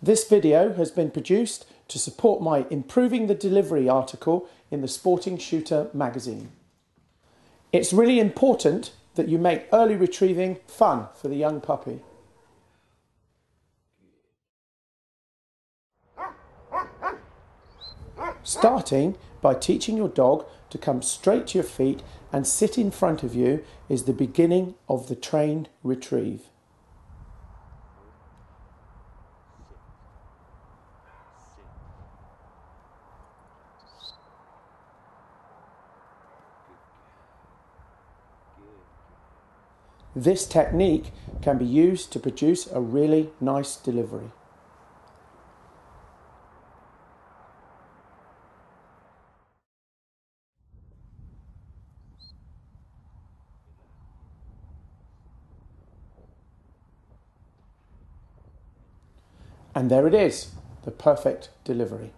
This video has been produced to support my Improving the Delivery article in the Sporting Shooter magazine. It's really important that you make early retrieving fun for the young puppy. Starting by teaching your dog to come straight to your feet and sit in front of you is the beginning of the trained retrieve. This technique can be used to produce a really nice delivery. And there it is, the perfect delivery.